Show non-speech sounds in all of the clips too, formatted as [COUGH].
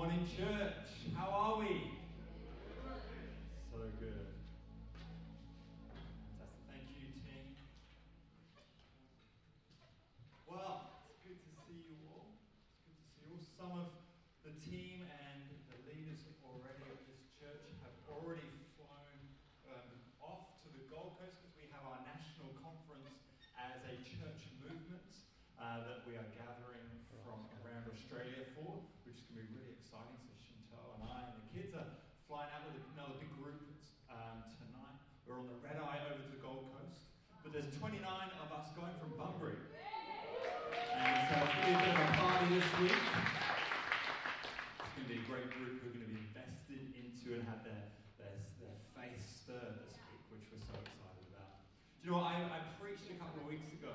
morning, church. How are we? So good. Fantastic. Thank you, team. Well, it's good to see you all. It's good to see you all. Some of the team and the leaders already of this church have already flown um, off to the Gold Coast because we have our national conference as a church movement uh, that we are gathering from around Australia for, which is going to be really exciting. So Chantal and I and the kids are flying out with another big group um, tonight. We're on the red eye over to the Gold Coast. But there's 29 of us going from Bunbury. And so it's going to be a bit of a party this week. It's going to be a great group who are going to be invested into and have their, their, their faith stirred this week, which we're so excited about. Do you know? I, I preached a couple of weeks ago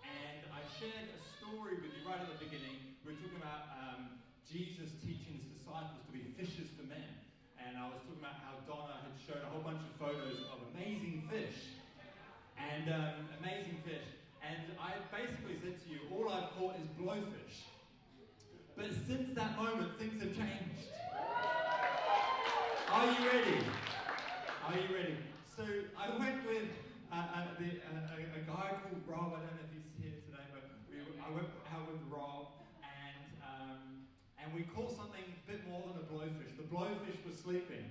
and I shared a story with you right at the beginning. We were talking about um, Jesus teaching his disciples to be fishers for men. And I was talking about how Donna had shown a whole bunch of photos of amazing fish. And um, amazing fish. And I basically said to you, all I've caught is blowfish. But since that moment, things have changed. Are you ready? Are you ready? So I went with uh, uh, the, uh, a, a, guy called Rob. I don't know if he's here today, but we, I went out with Rob, and um, and we caught something a bit more than a blowfish. The blowfish was sleeping.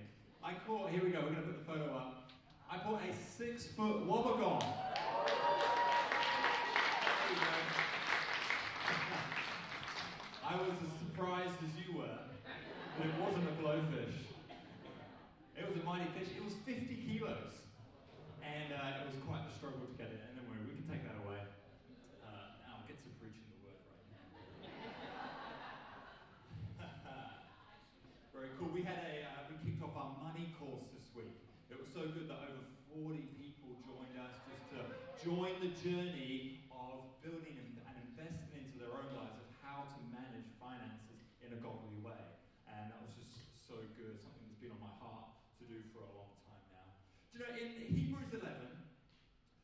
I caught. Here we go. We're going to put the photo up. I caught a six-foot wobbegong. I was as surprised as you were it wasn't a blowfish. It was a mighty fish. It was 50 kilos. And uh, it was quite the struggle to get it. And then we can take that away. Uh, now I'll get to preaching the word right now. [LAUGHS] Very cool. We had a uh, we kicked off our money course this week. It was so good that over 40 people joined us just to join the journey of building and, and investing into their own lives of how to manage finances in a godly way. And that was just so good, something that's been on my heart to do for a long time now. Do you know, in Hebrews 11,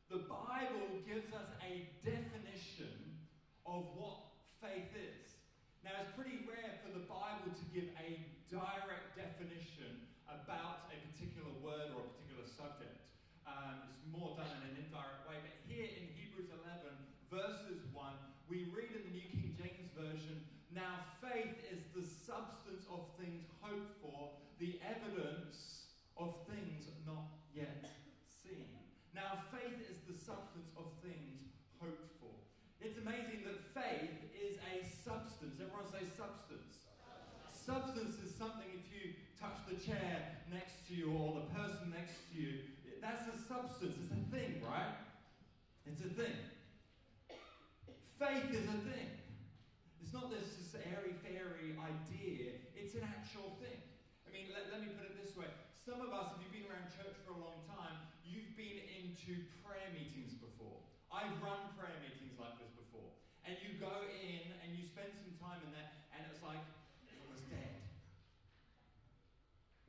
the Bible gives us a definition of what faith is. Now, it's pretty rare for the Bible to give a direct definition about a particular word or a particular subject. Um, it's more done in an indirect way. But here in Hebrews 11, verses 1, we read in the New King James Version Now faith is the substance of things hoped for, the evidence of things not yet seen. Now, faith is the substance of things hoped for. It's amazing that faith is a substance. Everyone say substance. Substance is something if you touch the chair next to you or the person next to you, that's a substance. It's a thing, right? It's a thing. Faith is a thing. It's not this, this airy fairy idea, it's an actual thing. I mean, let, let me put it this way. Some of us, if you've been around church for a long time, you've been into prayer meetings before. I've run prayer meetings like this before. And you go in and you spend some time in there, and it's like, it was dead.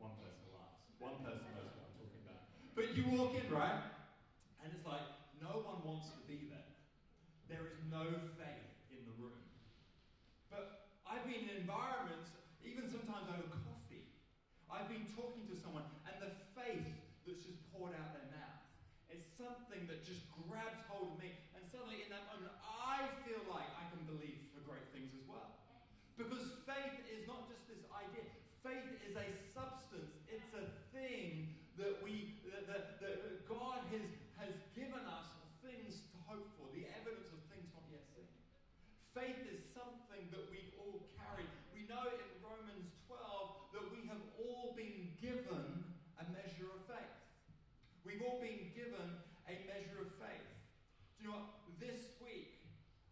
One person laughs. One person knows what I'm talking about. But you walk in, right? And it's like, no one wants to be there. There is no faith in the room. But I've been in environments, even sometimes over coffee, I've been talking to someone, and the faith that's just poured out their mouth is something that just grabs hold of me. And suddenly, in that moment, I feel like I can believe for great things as well. Because faith is not just this idea. Faith is a substance. It's a thing that we that, that, that God has, has given us things to hope for, the evidence of things not yet seen. Faith is something that we all carry. We know in Romans 12 that we have all been given a measure of faith. We've all been given a measure of faith. Do you know what? This week,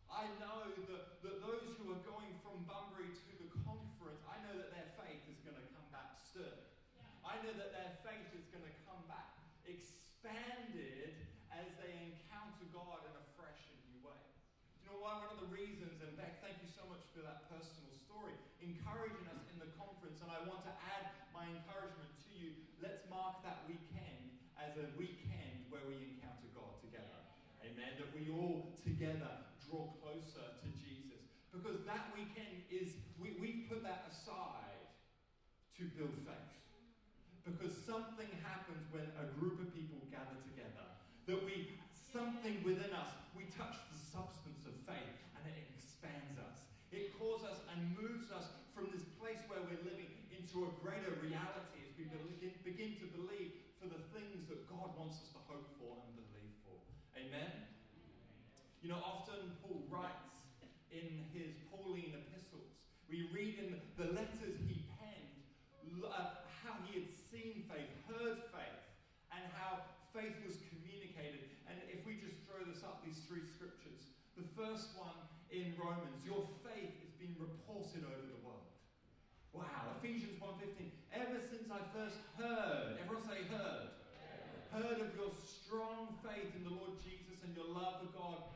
I know that, that those who are going from Bunbury to the conference, I know that their faith is going to come back stirred. I know that their faith is going to come back expanded as they encounter God in a fresh and new way Do you know why? One of the reasons, and Beck, thank you so much for that personal story, encouraging us in the conference. And I want to add my encouragement to you. Let's mark that weekend as a weekend where we encounter God together. Amen. That we all together draw closer to Jesus. Because that weekend is, we, we've put that aside to build faith. Because something happens when a group of people gather together. That we, something within us, we touch the substance of faith and it expands us. It calls us and moves us from this place where we're living into a greater reality as we begin, begin to believe for the things that God wants us to hope for and believe for. Amen? You know, often Paul writes in his Pauline epistles, we read in the letters he penned uh, how he had seen faith, heard faith, and how faith was communicated. And if we just throw this up, these three scriptures, the first one in Romans, your faith is being reported over the world. Wow, Ephesians 1.15, ever since I first heard, everyone say heard, heard of your strong faith in the Lord Jesus and your love for God's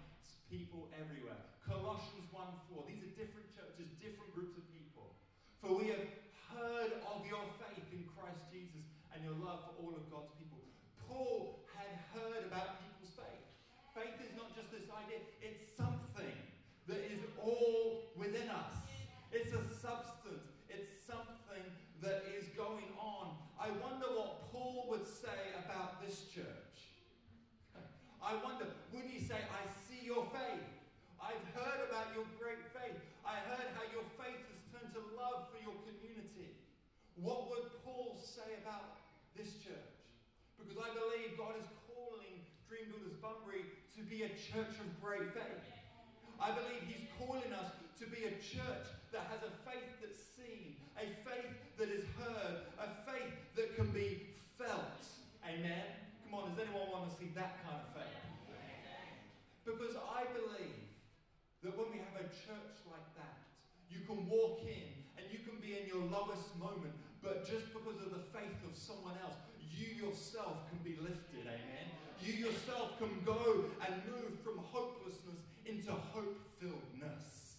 people everywhere. Colossians 1.4, these are different churches, different groups of people. For we have heard of your faith in Christ Jesus and your love for all of God's people. Paul had heard about people's faith. Faith is not just this idea, it's something that is all within us. It's a substance, it's something that is going on. I wonder what Paul would say about this church. I wonder, would he say, I see your faith? I've heard about your great faith. I heard how your faith has turned to love for your community. What would Paul say about this church? Because I believe God is calling Dreambuilders Bunbury to be a church of great faith. I believe He's calling us to be a church that has a faith that's seen, a faith that is heard, a faith that can be felt. Amen? Come on, does anyone want to see that kind of faith? Because I believe that when we have a church like that, you can walk in and you can be in your lowest moment, but just because of the faith of someone else, you yourself can be lifted. Amen? You yourself can go and move from hopelessness into hope filledness.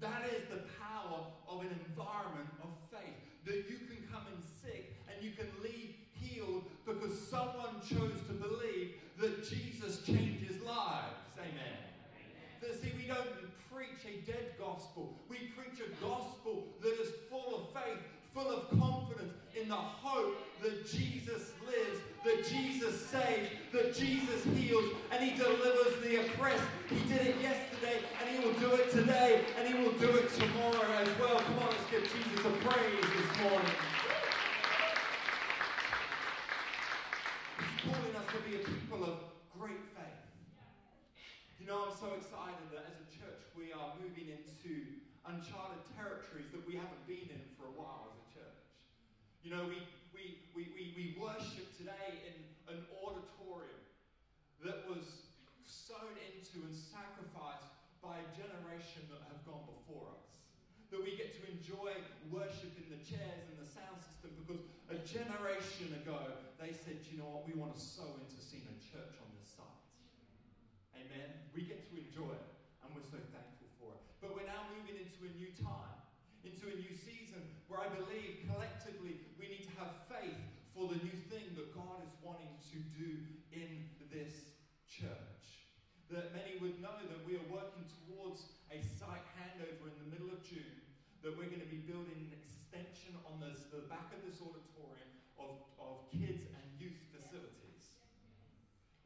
That is the power of an environment of faith. That you can come in sick and you can leave healed because someone chose to believe that Jesus changes lives. Amen. That see, we don't preach a dead gospel. We preach a gospel that is full of faith, full of confidence in the hope saves, that Jesus heals, and He delivers the oppressed. He did it yesterday, and He will do it today, and He will do it tomorrow as well. Come on, let's give Jesus a praise this morning. He's calling us to be a people of great faith. You know, I'm so excited that as a church we are moving into uncharted territories that we haven't been in for a while as a church. You know, we, we, we, we, we worship today in that was sown into and sacrificed by a generation that have gone before us. That we get to enjoy worship in the chairs and the sound system because a generation ago they said, you know what, we want to sow into seeing a church on this site. Amen. We get to enjoy it and we're so thankful for it. But we're now moving into a new time, into a new season where I believe collectively we need to have faith for the new thing that God is wanting to do. That many would know that we are working towards a site handover in the middle of June, that we're going to be building an extension on this, the back of this auditorium of, of kids and youth facilities.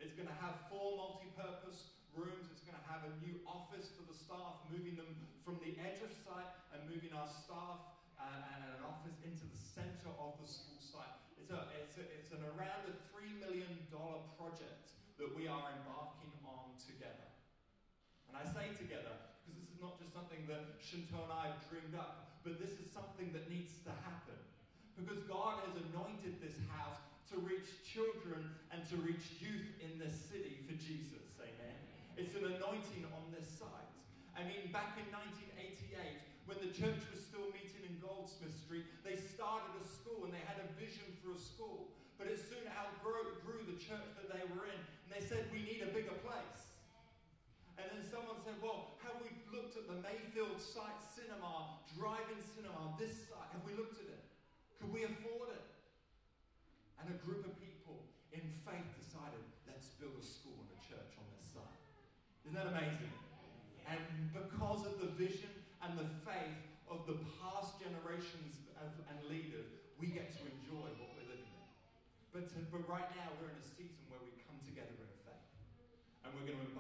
It's going to have four multi-purpose rooms. It's going to have a new office for the staff, moving them from the edge of site and moving our staff uh, and an office into the center of the school site. It's, a, it's, a, it's an around a $3 million project that we are embarking. And I say together because this is not just something that Chantal and I have dreamed up, but this is something that needs to happen. Because God has anointed this house to reach children and to reach youth in this city for Jesus. Amen. It's an anointing on this site. I mean, back in 1988, when the church was still meeting in Goldsmith Street, they started a school and they had a vision for a school. But it soon outgrew the church that they were in, and they said, We need a bigger place well, have we looked at the Mayfield site cinema, drive-in cinema, this site? Have we looked at it? Could we afford it? And a group of people in faith decided, let's build a school and a church on this site. Isn't that amazing? And because of the vision and the faith of the past generations of, and leaders, we get to enjoy what we're living in. But, to, but right now, we're in a season where we come together in faith. And we're going to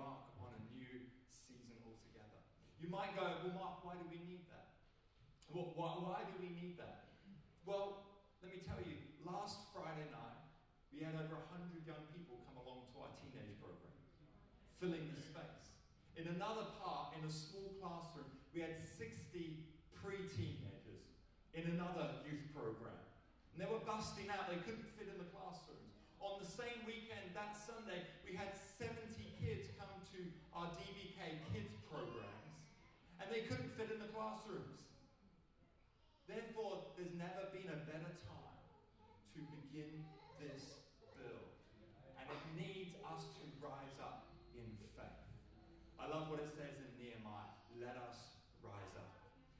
might go, well, Mark, why do we need that? Well, why, why do we need that? Well, let me tell you, last Friday night, we had over 100 young people come along to our teenage program, filling the space. In another part, in a small classroom, we had 60 pre teenagers in another youth program. And they were busting out, they couldn't fit in the classrooms. On the same weekend, that Sunday, they couldn't fit in the classrooms. Therefore, there's never been a better time to begin this build. And it needs us to rise up in faith. I love what it says in Nehemiah let us rise up.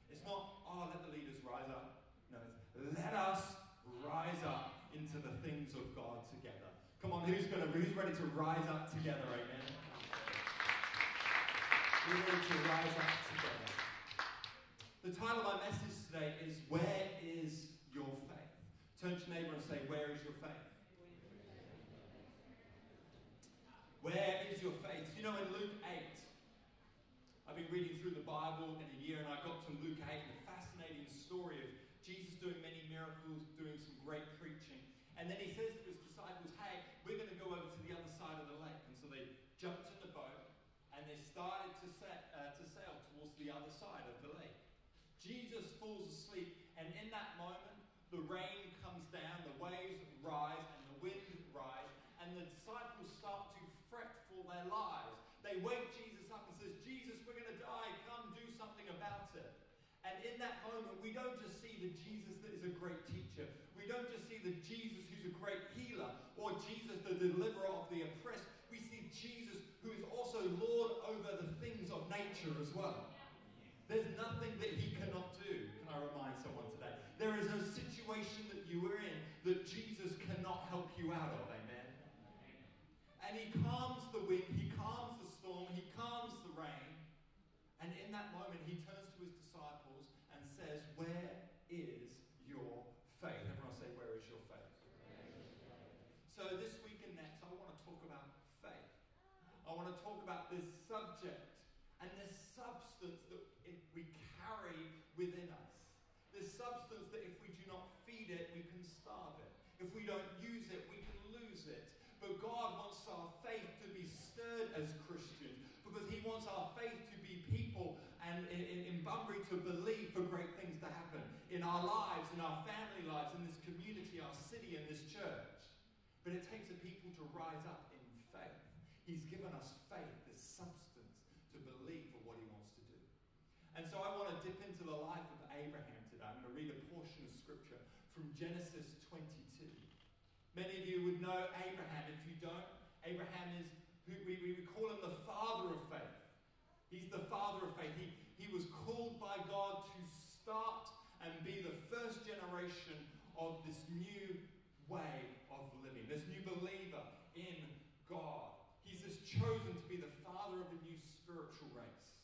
It's not, oh, let the leaders rise up. No, it's let us rise up into the things of God together. Come on, who's gonna who's ready to rise up together, amen? We're ready to rise up together. The title of my message today is Where is Your Faith? Turn to your neighbor and say, Where is your faith? Where is your faith? You know, in Luke 8, I've been reading through the Bible in a year and I got to Luke 8, and a fascinating story of Jesus doing many miracles, doing some great preaching. And then he says to his disciples, Hey, we're going to go over to the other side of the lake. And so they jumped in the boat and they started to, set, uh, to sail towards the other side of the lake. Jesus falls asleep, and in that moment, the rain comes down, the waves rise, and the wind rise, and the disciples start to fret for their lives. They wake Jesus up and says, Jesus, we're going to die. Come do something about it. And in that moment, we don't just see the Jesus that is a great teacher. We don't just see the Jesus who's a great healer or Jesus the deliverer of the oppressed. We see Jesus who is also Lord over the things of nature as well. There is no situation that you are in that Jesus cannot help you out of. Amen. And he calms the wind, he calms the storm, he calms the rain. And in that moment, he turns to his disciples and says, Where is your faith? Everyone say, Where is your faith? So this week and next, I want to talk about faith. I want to talk about this subject and this substance that it, we carry within us. This substance that if we do not feed it, we can starve it. If we don't use it, we can lose it. But God wants our faith to be stirred as Christians because He wants our faith to be people and in, in, Bunbury to believe for great things to happen in our lives, in our family lives, in this community, our city, and this church. But it takes a people to rise up in faith. He's given us faith, this substance, to believe for what He wants to do. And so I want to dip into the life of Abraham today. I'm going to read a portion of scripture from Genesis 22. Many of you would know Abraham. If you don't, Abraham is who we, we call him the father of faith. He's the father of faith. He, he was called by God to start and be the first generation of this new way of living, this new believer in God. He's just chosen to be the father of a new spiritual race.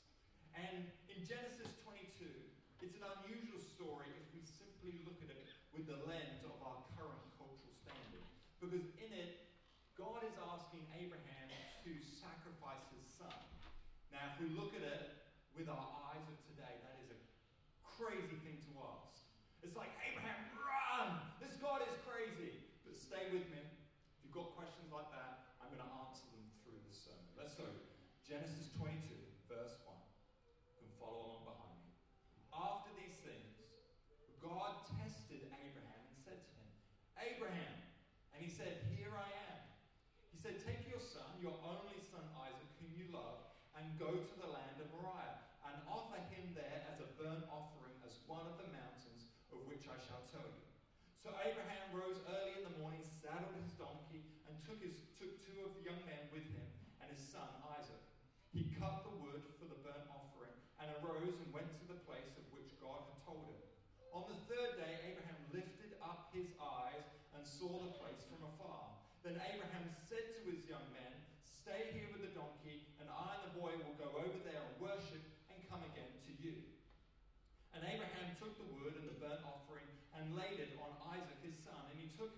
And in Genesis 22, it's an unusual story if we simply look at it with the lens of our current cultural standard. Because in it, God is asking Abraham to sacrifice his son. Now, if we look at it with our eyes of today, that is a crazy thing to ask. It's like, Abraham, run! This God is crazy. But stay with me. If you've got questions like that, I'm going to answer them through the sermon. Let's go. Genesis 22, verse 1. You can follow along behind me. After these things, God tested Abraham and said to him, Abraham. And he said, Here I am. He said, Take your son, your only son Isaac, whom you love, and go to the land of Moriah, and offer him there as a burnt offering, as one of the mountains of which I shall tell you. So Abraham rose early in the morning, saddled his donkey, and took, his, took two of the young men with him, and his son Isaac. Cut the wood for the burnt offering, and arose and went to the place of which God had told him. On the third day, Abraham lifted up his eyes and saw the place from afar. Then Abraham said to his young men, Stay here with the donkey, and I and the boy will go over there and worship and come again to you. And Abraham took the wood and the burnt offering and laid it on Isaac his son, and he took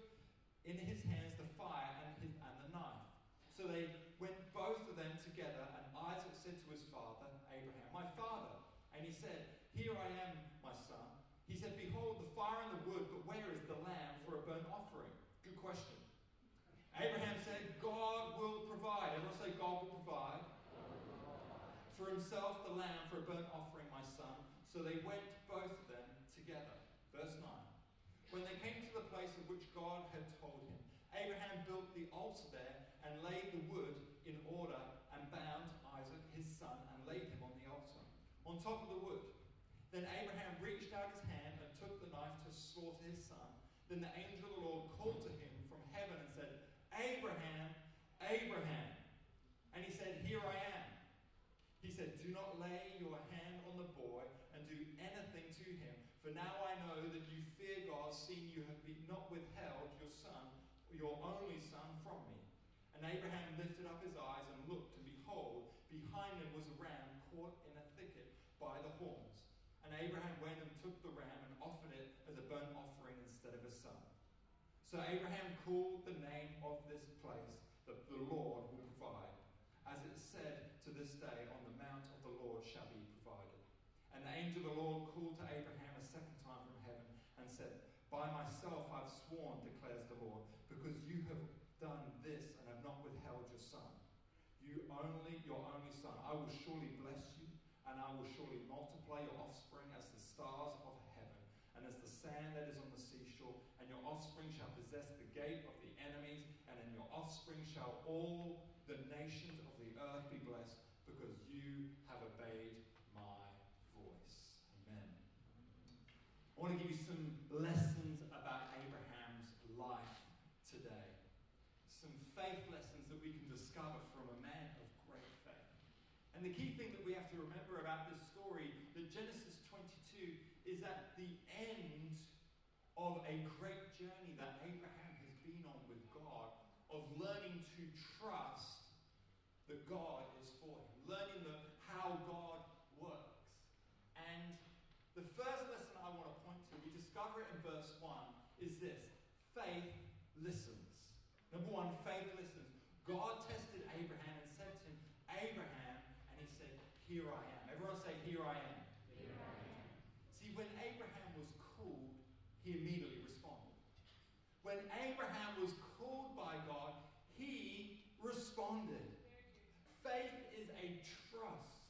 in his hands the fire and, his, and the knife. So they went both of them together, and Isaac said to his father, Abraham, My father. And he said, Here I am, my son. He said, Behold, the fire and the wood, but where is the lamb for a burnt offering? Good question. Abraham said, God will provide. Everyone say, God will provide. For himself the lamb for a burnt offering, my son. So they went both of them together. Verse 9. When they came to the place of which God had told him, Abraham built the altar there and laid the wood in order and bound Isaac, his son, and laid him on the altar, on top of the wood. Then Abraham reached out his hand and took the knife to slaughter his son. Then the angel of the Lord called to him from heaven and said, Abraham, Abraham. And he said, Here I am. He said, Do not lay your hand on the boy and do anything to him, for now I know that you fear God, seeing you have not withheld your son, your only son, from me. And Abraham lifted up his eyes and looked, and behold, behind him was a ram caught in a thicket by the horns. And Abraham went and took the ram and offered it as a burnt offering instead of his son. So Abraham called the name of this place that the Lord will provide. As it said to this day, on the mount of the Lord shall be provided. And the angel of the Lord called to Abraham a second time from heaven and said, By myself I've sworn, declares the Lord, because you have done this and have not withheld your son. You only, your only son. I will surely bless you, and I will surely multiply your offspring as the stars of heaven, and as the sand that is on the seashore. And your offspring shall possess the gate of the enemies, and in your offspring shall all the nations of the earth be blessed, because you have obeyed my voice. Amen. I want to give you some lessons about Abraham's life today some faith lessons that we can discover from a man of great faith. And the key thing that we have to remember about this story, that Genesis 22 is at the end of a great journey that Abraham has been on with God, of learning to trust that God is for him, learning the, how God works. And the first lesson I want to point to, we discover it in verse 1, is this faith listens. Number one, faith listens. God tested Abraham and said to him, Abraham, and he said, Here I am. Everyone say, Here I am. Here I am. See, when Abraham was called, he immediately responded. When Abraham was called by God, he responded. Faith is a trust.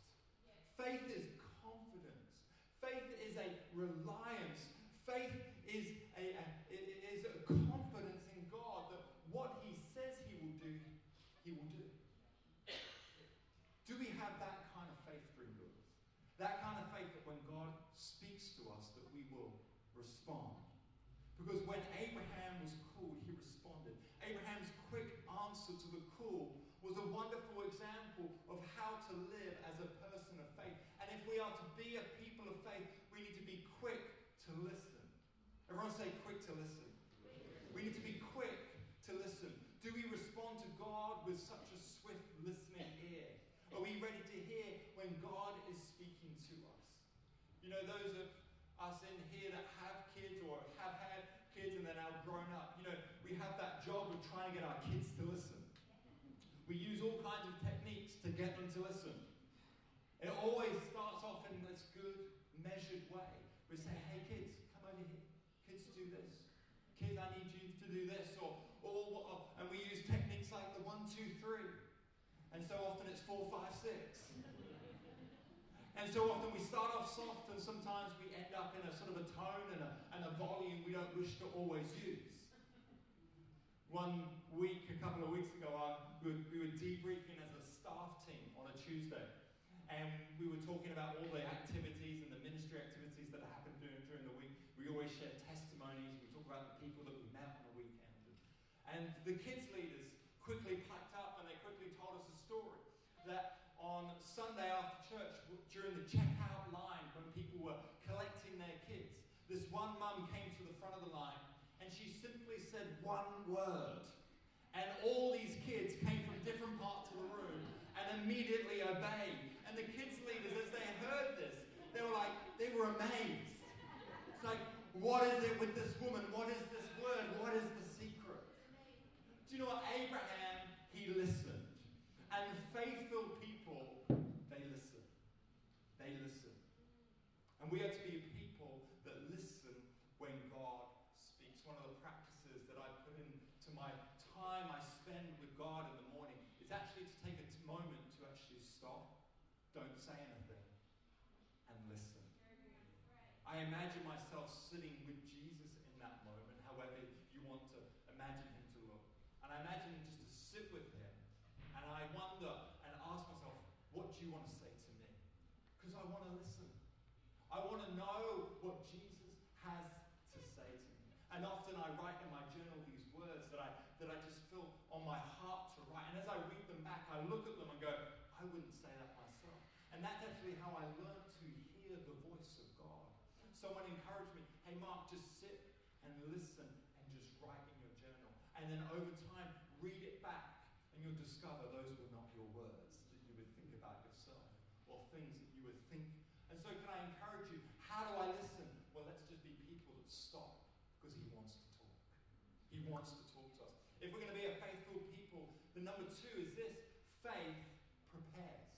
Faith is confidence. Faith is a reliance. Faith is a, a, is a confidence in God that what he says he will do, he will do. Do we have that kind of faith, Greenwood? That kind of faith that when God speaks to us, that we will respond. Because when Abraham was called, he responded. Abraham's quick answer to the call was a wonderful example of how to live as a person of faith. And if we are to be a people of faith, we need to be quick to listen. Everyone say quick to listen. We need to be quick to listen? Do we respond to God with such a swift listening ear? Are we ready to hear when God is speaking to us? You know, those of us in here that have kids or have had kids and they're now grown up, you know, we have that job of trying to get our kids to listen. We use all kinds of techniques to get them to listen. It always starts off in this good, measured way. We say, hey, kids, come over here. Kids, do this. Kids, I need you to do this. Or oh, all, and we use techniques like the one, two, three. And so often it's four, five, six. And so often we start off soft, and sometimes we end up in a sort of a tone and a, and a volume we don't wish to always use. One week, a couple of weeks ago, I, we, were, we were debriefing as a staff team on a Tuesday. And we were talking about all the activities and the ministry activities that happened during, during the week. We always share testimonies. We talk about the people that we met on the weekend. And the kids leaders quickly packed up and they quickly told us a story that on Sunday after church, during the checkout line, when people were collecting their kids, this one mum came to the front of the line and she simply said one word. And all these kids immediately obeyed. And the kids leaders, as they heard this, they were like, they were amazed. It's like, what is it with this woman? What is this word? What is the secret? do you know what? Abraham, he listened. And we are to be a people that listen when God speaks. One of the practices that I put into my time I spend with God in the morning is actually to take a t- moment to actually stop, don't say anything, and listen. I imagine myself sitting with Jesus in that moment, however you want to imagine him to look. And I imagine just to sit with him. And I wonder and ask myself, what do you want to say to me? Because I want to listen. I want to know what Jesus has to say to me. And often I write in my journal these words that I, that I just feel on my heart to write. And as I read them back, I look at them and go, I wouldn't say that myself. And that's actually how I learned to hear the voice of God. Someone encouraged me, hey, Mark, just sit and listen and just write in your journal. And then over time, read it back, and you'll discover those were not your words that you would think about yourself or things that you would think. And so, can I encourage you? How do I listen? Well, let's just be people that stop because He wants to talk. He wants to talk to us. If we're going to be a faithful people, the number two is this faith prepares.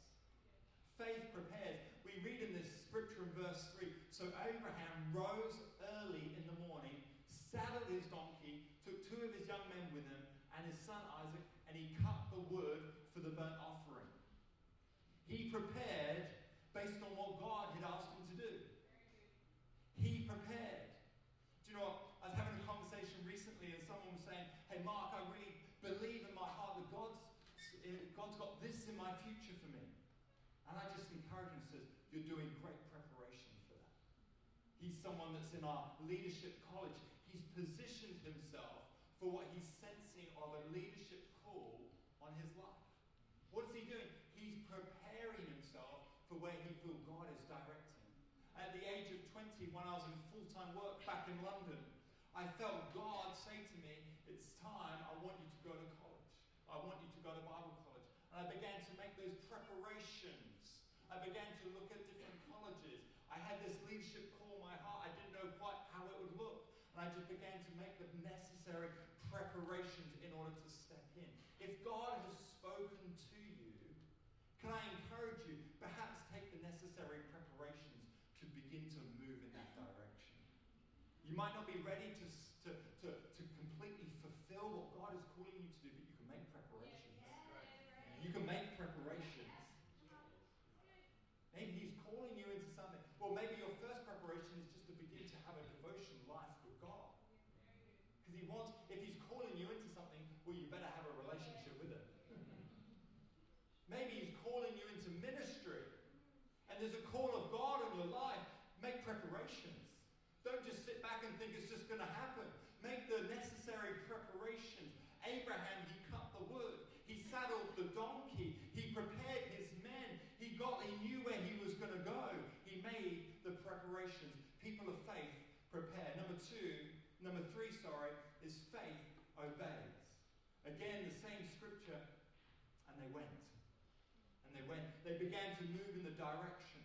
Faith prepares. We read in this scripture in verse 3 So Abraham rose early in the morning, saddled his donkey, took two of his young men with him, and his son Isaac, and he cut the wood for the burnt offering. He prepared based on what God had asked him to do. He prepared. Do you know what? I was having a conversation recently, and someone was saying, Hey, Mark, I really believe in my heart that God's, God's got this in my future for me. And I just encourage him and says, You're doing great preparation for that. He's someone that's in our leadership college. He's positioned himself for what he's sensing of a leadership call on his life. What is he doing? He's preparing himself for where he feels God is directing. At the age of 20, when I was in full time work back in London, I felt God say to me, It's time, I want you to go to college. I want you to go to Bible college. And I began to make those preparations. I began to look at different colleges. I had this leadership call in my heart. I didn't know quite how it would look. And I just began to make the necessary preparations in order to step in. If God has spoken to you, can I encourage you, perhaps take the necessary preparations to begin to move in that direction. You might not be ready to, to completely fulfill what God is calling you to do, but you can make preparations. You can make preparations. Maybe He's calling you into something. Well, maybe your first preparation is just to begin to have a devotion life with God. Because He wants, if He's calling you into something, well, you better have a relationship with Him. Maybe He's calling you into ministry. And there's a call of God in your life. Make preparations. Don't just sit back and think it's just going to happen. Make the necessary preparations. Abraham, he cut the wood. He saddled the donkey. He prepared his men. He got, he knew where he was going to go. He made the preparations. People of faith prepare. Number two, number three, sorry, is faith obeys. Again, the same scripture, and they went. And they went. They began to move in the direction.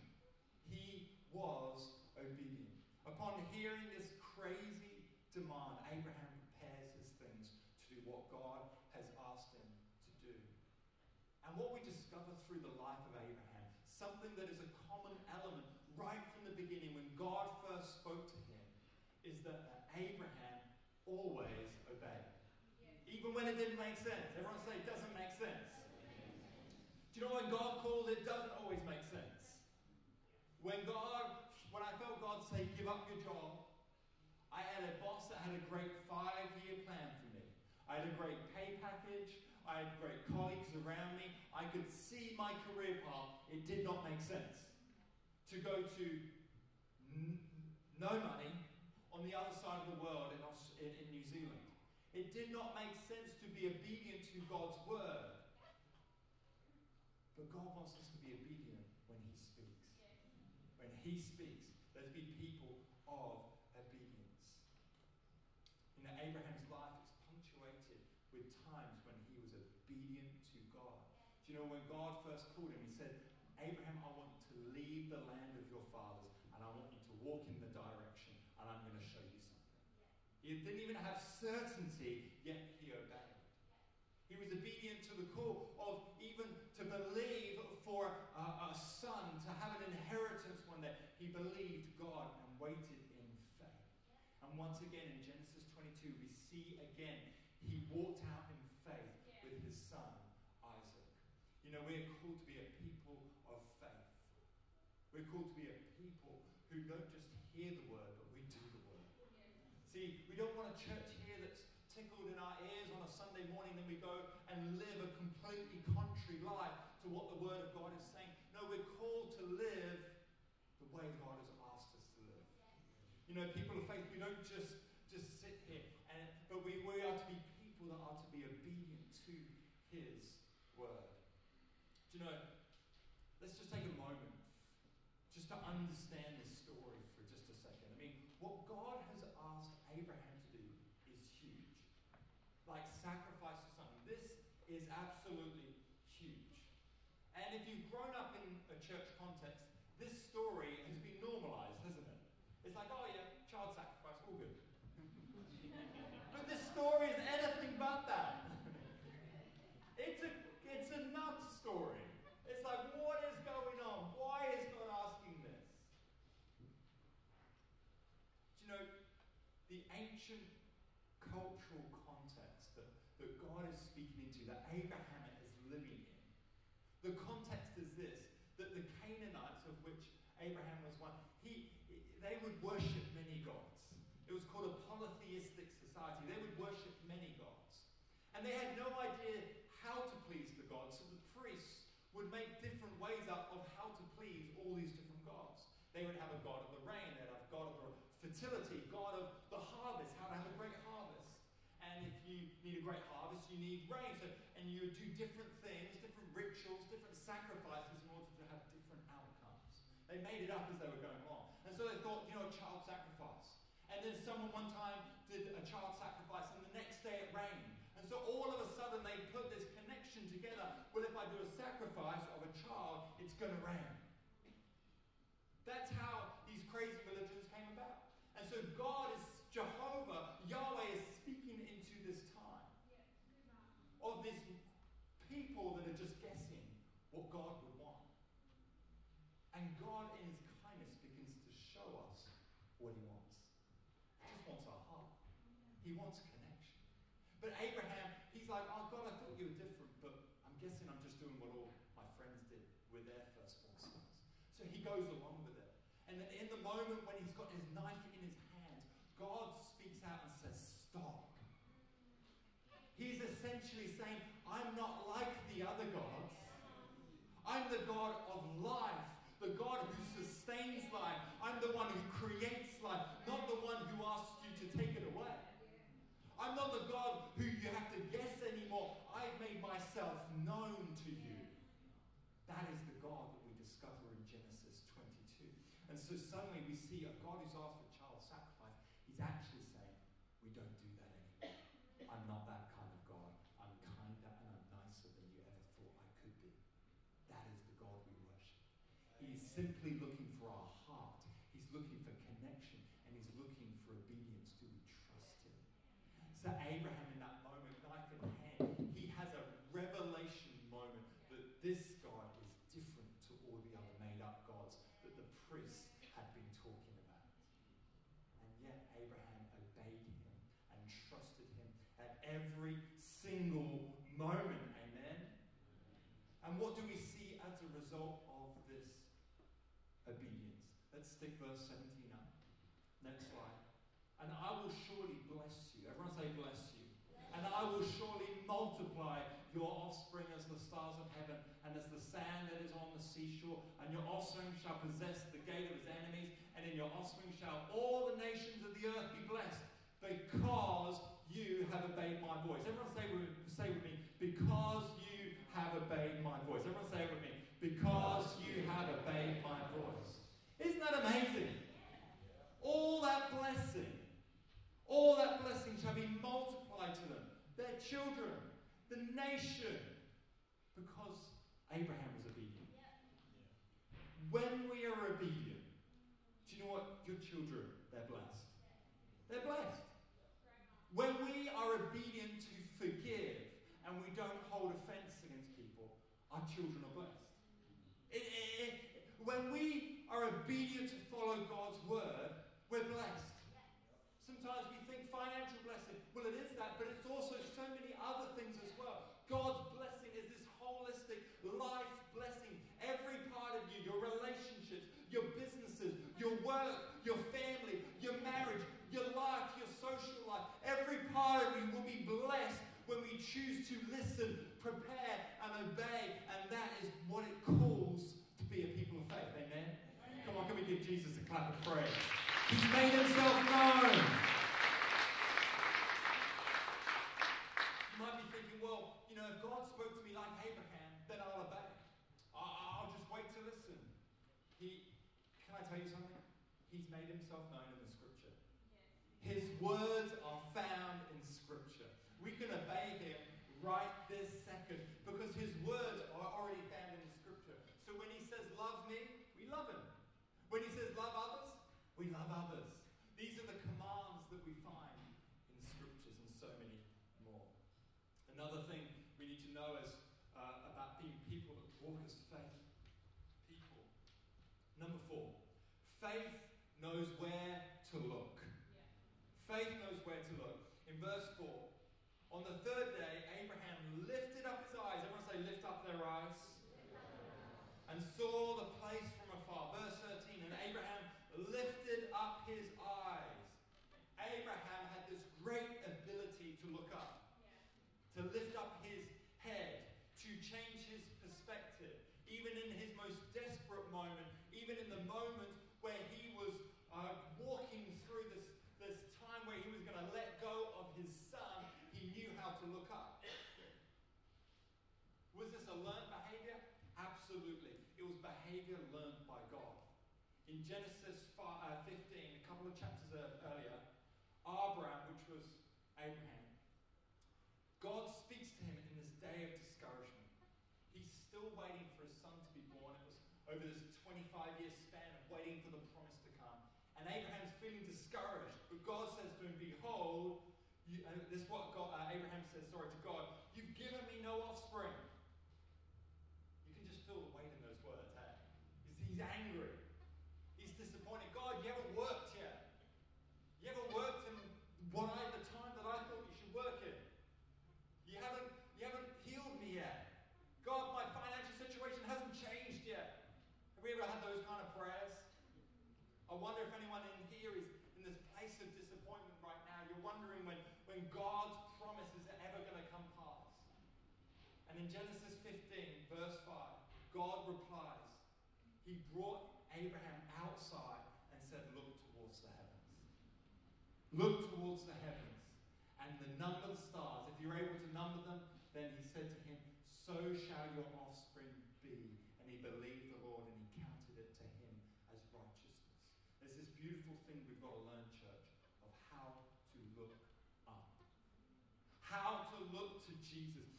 He was obedient. Upon hearing this crazy demand, Abraham prepares his things to do what God has asked him to do. And what we discover through the life of Abraham, something that is a common element right from the beginning when God first spoke to him, is that Abraham always. Even when it didn't make sense. Everyone say it doesn't make sense. Do you know when God calls, it doesn't always make sense. When God, when I felt God say, give up your job, I had a boss that had a great five-year plan for me. I had a great pay package. I had great colleagues around me. I could see my career path. It did not make sense to go to n- no money on the other side of the world in, Aus- in, in New Zealand. It did not make sense be obedient to God's word. But God wants us to be obedient when He speaks. When He speaks, let's be people of obedience. You know, Abraham's life is punctuated with times when he was obedient to God. Do you know when God first called him, he said, Abraham, I want to leave the land of your fathers and I want you to walk in the direction and I'm going to show you something. He didn't even have certainty, yet he obeyed. He was obedient to the call of even to believe for a, a son to have an inheritance one day. He believed God and waited in faith. And once again in Genesis 22, we see again he walked out in faith with his son Isaac. You know, we're called to be a people of faith. We're called to be a people who don't just hear the word, but we do the word. See, we don't want a church here that's tickled in our ears on a Sunday morning, then we go and live a completely contrary life to what the Word of God is saying. No, we're called to live the way God has asked us to live. You know, people of faith, we don't just, just sit here, and, but we, we are to be people that are to be obedient to His Word. Do you know, let's just take a moment just to understand this story for just a second. I mean, what God has asked Abraham to do is huge. Like sacrifice to something. This is absolutely huge. And if you've grown up in a church context, this story has been normalized, hasn't it? It's like, oh yeah, child sacrifice, all good. but this story is anything but that. it's a it's a nuts story. It's like, what is going on? Why is God asking this? Do you know, the ancient cultural context that, that God is speaking into, that Abraham is living in, the context is this that the Canaanites, of which Abraham was one, he, they would worship many gods. It was called a polytheistic society. They would worship many gods. And they had no idea how to please the gods, so the priests would make different ways up of how to please all these different gods. They would have a god of the rain, they'd have a god of the fertility, god of the harvest, how to have a great harvest. And if you need a great harvest, you need rain. So, and you do different things, different rituals, different sacrifices in order to have different outcomes. They made it up as they were going along. And so they thought, you know, child sacrifice. And then someone one time did a child sacrifice, and the next day it rained. And so all of a sudden they put this connection together. Well, if I do a sacrifice of a child, it's going to rain. That's how these crazy religions came about. And so God is Jehovah, Yahweh is speaking into this time of this people that are just guessing what God would want. And God, in his kindness, begins to show us what he wants. He just wants our heart. He wants connection. But Abraham, he's like, oh God, I thought you were different, but I'm guessing I'm just doing what all my friends with their firstborn sons. So he goes along with it. And in the moment when he's got his knife in his hand, God speaks out and says, Stop. He's essentially saying, I'm not like the other gods. I'm the God of life, the God who sustains life. I'm the one who creates life, not the one who asks you to take it away. I'm not the God who you have to guess anymore. I've made myself known to you. That is the God that we discover in Genesis 22. And so suddenly we see a God who's asked for child sacrifice. He's actually saying, We don't do that anymore. I'm not that kind of God. I'm kinder and I'm nicer than you ever thought I could be. That is the God we worship. He's simply looking for our heart. He's looking for connection and he's looking for obedience. Do we trust him? So Abraham in that moment, knife in hand, he has a revelation moment that this God is different to all the other made up gods that the priests had been talking about. And yet Abraham obeyed him and trusted him at every single moment. Amen. And what do we see as a result of this obedience? Let's stick verse 17 up. Next slide. And I will surely bless you. Everyone say, bless you. And I will surely multiply your offspring as the stars of heaven and as the sand that is on the seashore. And your offspring shall possess the gate of his enemies. And in your offspring shall all the nations of the earth be blessed because you have obeyed my voice. Everyone say with, say with me, because you have obeyed my voice. Everyone say it with me, because you have obeyed my voice. Isn't that amazing? All that blessing, all that blessing shall be multiplied to them, their children, the nation, because Abraham was obedient. When we are obedient, do you know what? Your children, they're blessed. They're blessed. When we are obedient to forgive and we don't hold offense against people, our children are blessed. It, it, it, when we are obedient to follow God's word, we're blessed. Sometimes we think financial blessing. Well, it is choose to listen, prepare, and obey. And that is what it calls to be a people of faith. Amen? Amen. Come on, can we give Jesus a clap of praise? He's made himself known. You might be thinking, well, you know, if God spoke to me like Abraham, then I'll obey. I'll just wait to listen. He, can I tell you something? He's made himself known in the scripture. His words are found in scripture. We can obey him right this second because his words are already found in the scripture. So when he says, Love me, we love him. When he says, Love others, we love others. These are the commands that we find in the scriptures and so many more. Another thing we need to know is uh, about being people that walk as faith people. Number four, faith knows where to look. Yeah. Faith knows where to look. In verse 4, on the third day, Abraham lifted up his eyes. Everyone say, lift up their eyes. And saw the place from afar. Verse 13, and Abraham lifted up his eyes. Abraham had this great ability to look up, to lift up his head, to change his perspective. Even in his most desperate moment, even in the moment where he was uh, walking through this, this time where he was going to let go of his son, he knew how to look up. Was this a learned behavior? Absolutely. It was behavior learned by God. In Genesis 5, uh, 15, a couple of chapters earlier, Abram, which was Abraham, God speaks to him in this day of discouragement. He's still waiting for his son to be born. It was over this 25 year span of waiting for the promise to come. And Abraham's feeling discouraged. But God says to him, Behold, you, and this is what God, uh, Abraham says, sorry, to God, You've given me no offspring. You can just feel the weight in those words, hey? He's angry. He's disappointed. God, you haven't worked yet. You haven't worked in what I, the time that I thought you should work in. You haven't, you haven't healed me yet. God, my financial situation hasn't changed yet. Have we ever had those kind of prayers? I wonder if anyone in here is in this place of disappointment right now. You're wondering when, when God's promises are ever going to come past. And in Genesis 15, verse 5, God replies, He brought Abraham outside and said, Look towards the heavens. Look towards the heavens and the number the stars. If you're able to number them, then he said to him, So shall your offspring be. And he believed the Lord and he counted it to him as righteousness. There's this beautiful thing we've got to learn, church, of how to look up. How to look to Jesus,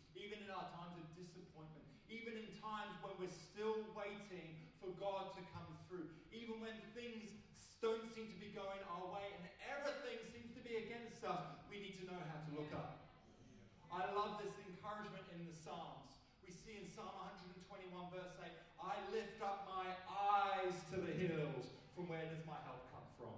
our times of disappointment, even in times when we're still waiting for God to come through. Even when things don't seem to be going our way and everything seems to be against us, we need to know how to look up. I love this encouragement in the Psalms. We see in Psalm 121, verse 8, I lift up my eyes to the hills. From where does my help come from?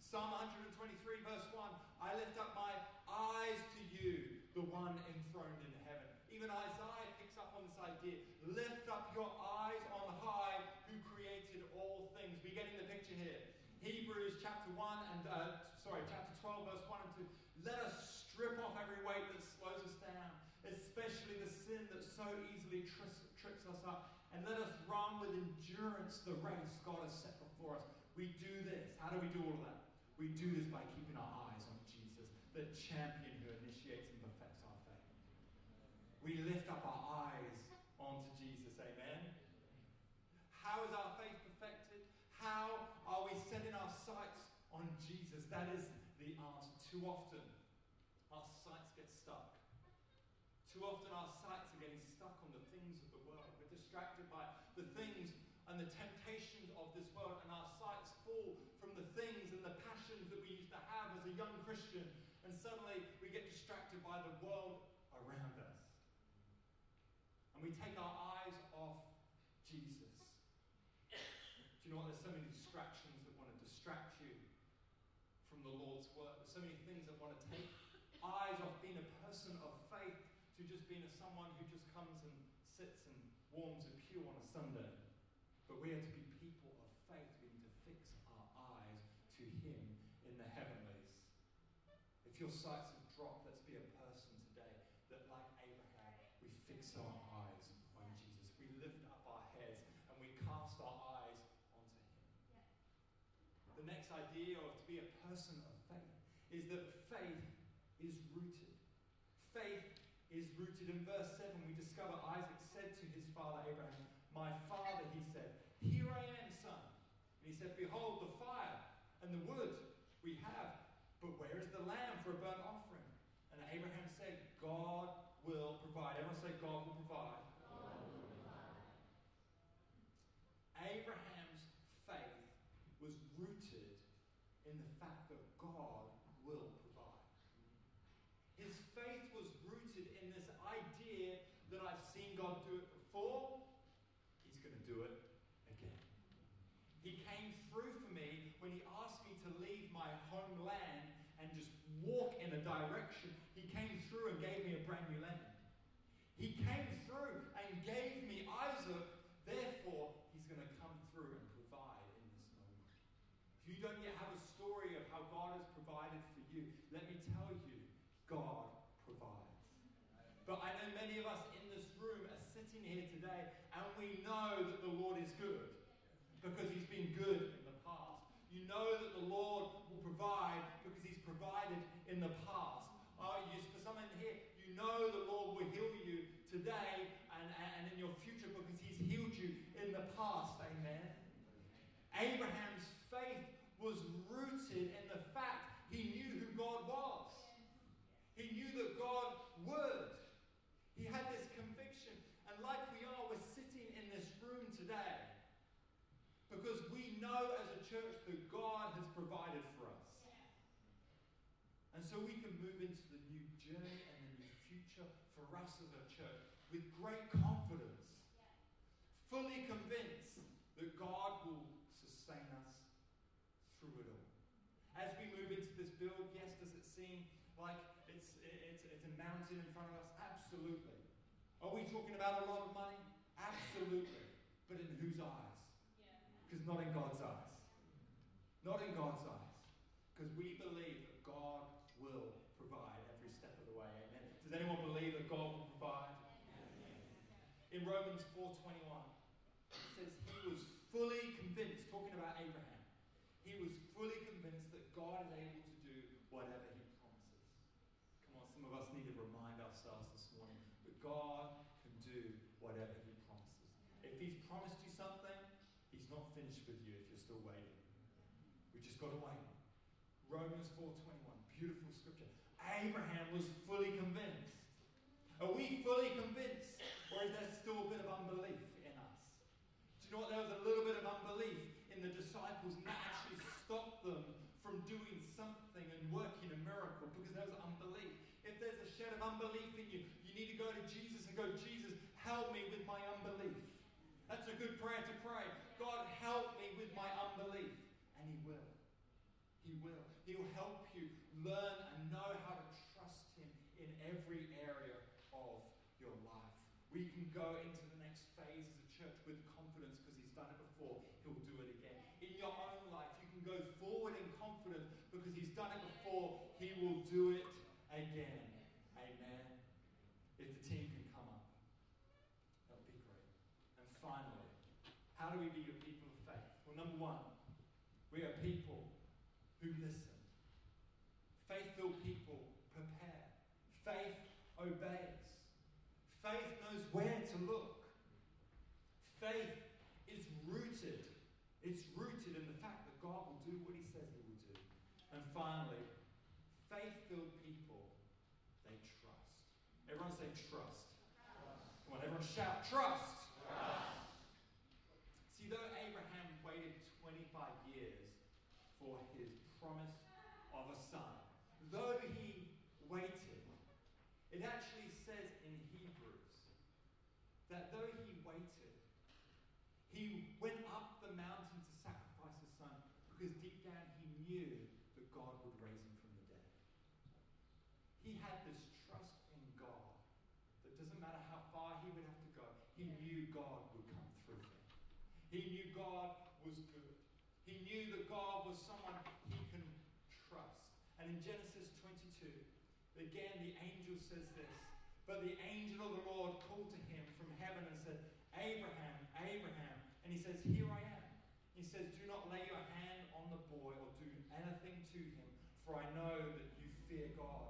Psalm 123, verse 1, I lift up my eyes to you, the one in heaven. Even Isaiah picks up on this idea. Lift up your eyes on high who created all things. We're getting the picture here. Hebrews chapter 1 and, uh, sorry, chapter 12, verse 1 and 2. Let us strip off every weight that slows us down, especially the sin that so easily trips, trips us up. And let us run with endurance the race God has set before us. We do this. How do we do all of that? We do this by keeping our eyes on Jesus, the champion who initiates and perfects our faith. We lift up our eyes onto Jesus. Amen. How is our faith perfected? How are we setting our sights on Jesus? That is the answer. Too often, our sights get stuck. Too often, our sights are getting stuck on the things of the world. We're distracted by the things and the temptations of this world, and our sights fall from the things and the passions that we used to have as a young Christian, and suddenly we get distracted by the world around us. And we take our eyes off Jesus. Do you know what? There's so many distractions that want to distract you from the Lord's work. There's so many things that want to take eyes off being a person of faith to just being a someone who just comes and sits and warms a pew on a Sunday. But we are to be people of faith. We need to fix our eyes to Him in the heavenlies. If your sights have dropped, let's be a person today that, like Abraham, we fix our eyes on Jesus. We lift up our heads and we cast our eyes onto Him. The next idea of to be a person of faith is that faith is rooted. Faith is rooted. In verse 7, we discover Isaac said to his father Abraham, My father, he said, Here I am, son. And he said, Behold, the fire and the wood we have, but where is the lamb for a burnt offering? And Abraham said, God will provide. Everyone say, God will provide. God will provide. Abraham's faith was rooted in the fact that God will provide. His faith was rooted in this idea that I've seen God do it before, He's going to do it again. He came through for me when He asked me to leave my homeland and just walk in a direction. He came through and gave me a brand new land. He came through and gave me Isaac. Therefore, He's going to come through and provide in this moment. If you don't yet have a story of how God has provided for you, let me tell you, God provides. But I know many of us in this room are sitting here today and we know that the Lord is good because He's been good in the past. You know that the Lord will provide because He's provided in the past. Uh, you, for someone here, you know the Lord will heal you today and, and in your future because He's healed you in the past. Amen. Abraham's faith was rooted in the fact he knew who God was. He knew that God would. He had this conviction. And like we are, we're sitting in this room today because we know as a church that God has provided for us. And so we can move into the new journey and the new future for us as a church with great confidence, fully convinced that God will sustain us through it all. As we move into this build, yes, does it seem like it's, it's, it's a mountain in front of us? Absolutely. Are we talking about a lot of money? Absolutely. But in whose eyes? Because not in God's eyes. Not in God's eyes. Because we believe that God will provide every step of the way. Amen. Does anyone believe that God will provide? In Romans 4:21, it says he was fully convinced, talking about Abraham, he was fully convinced that God is able to do whatever he promises. Come on, some of us need to remind ourselves this morning that God can do whatever he promises. If he's promised you something, he's not finished with you if you're still waiting. We just got to wait. Romans 4:21, beautiful scripture. Abraham was fully convinced. Are we fully convinced? Or is there still a bit of unbelief in us? Do you know what? There was a little bit of unbelief in the disciples, and that actually stopped them from doing something and working a miracle because there was unbelief. If there's a shed of unbelief in you, you need to go to Jesus and go, Jesus, help me with my unbelief. That's a good prayer to pray. God, help me with my unbelief. And He will. He will. He'll help you learn and know how to trust Him in every area of your life. We can go into the next phase as a church with confidence because He's done it before. He'll do it again. In your own life, you can go forward in confidence because He's done it before. He will do it again. Amen. If the team can come up, that would be great. And finally, how do we be a people of faith? Well, number one, we are people who listen. Faith filled people prepare. Faith obeys. Faith knows where to look. Faith is rooted. It's rooted in the fact that God will do what He says He will do. And finally, faith filled people, they trust. Everyone say trust. Come on, everyone shout trust. See, though Abraham waited 25 years for his promise of a son, though In Genesis 22, again, the angel says this. But the angel of the Lord called to him from heaven and said, Abraham, Abraham. And he says, Here I am. He says, Do not lay your hand on the boy or do anything to him, for I know that you fear God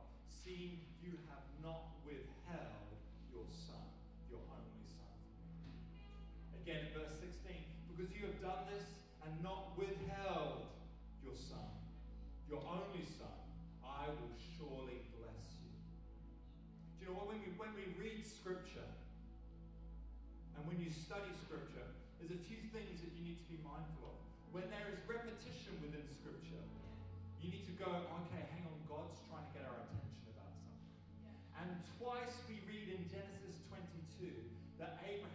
you study Scripture, there's a few things that you need to be mindful of. When there is repetition within Scripture, you need to go, okay, hang on, God's trying to get our attention about something. And twice we read in Genesis 22 that Abraham.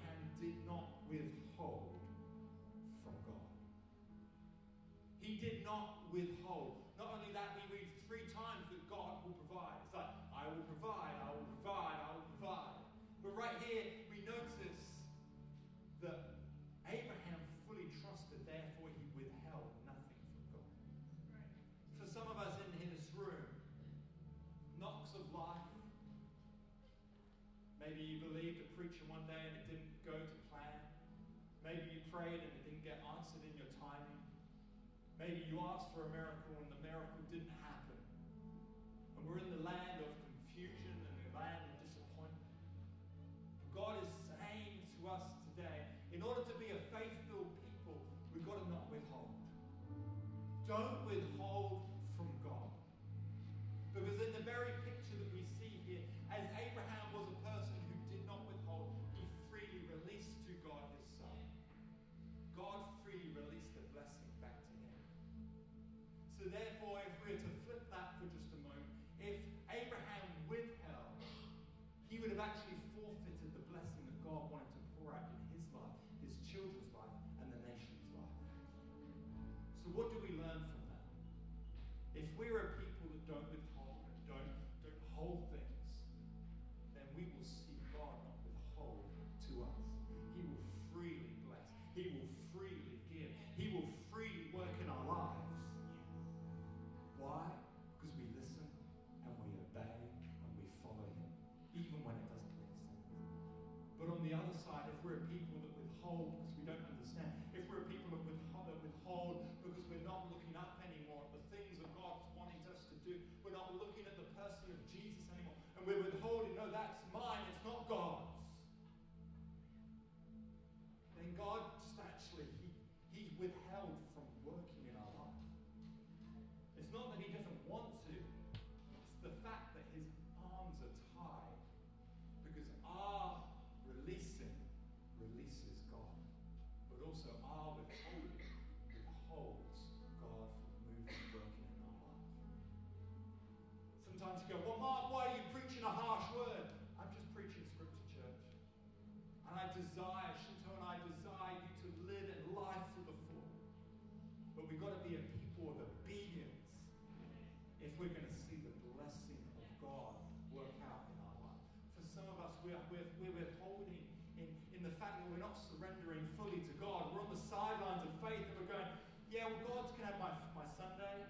we're, we're, we're withholding in, in the fact that we're not surrendering fully to God. We're on the sidelines of faith and we're going, yeah, well, God's going to have my, my Sunday.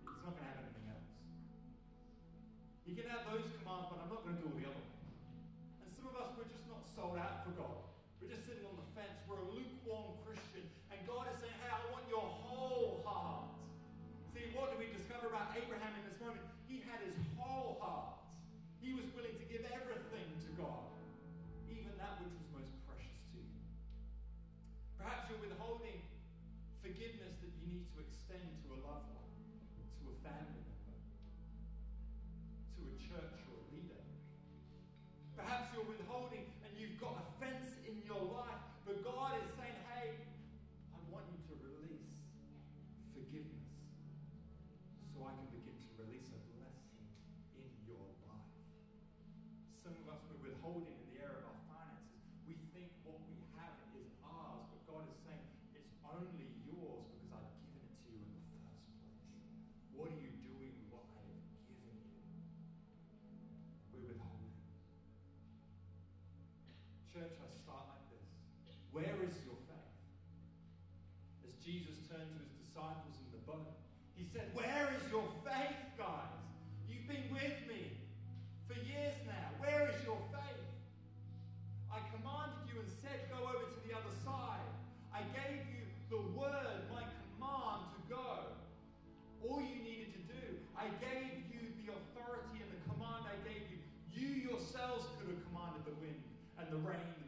He's not going to have anything else. You can have those Church, I start like this Where is your faith? As Jesus turned to his disciples in the boat, he said, Where is the rain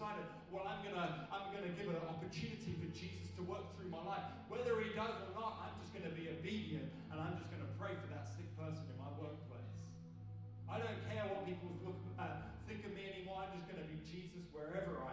decided, well, I'm gonna, I'm gonna give an opportunity for Jesus to work through my life. Whether he does or not, I'm just gonna be obedient and I'm just gonna pray for that sick person in my workplace. I don't care what people look, uh, think of me anymore. I'm just gonna be Jesus wherever I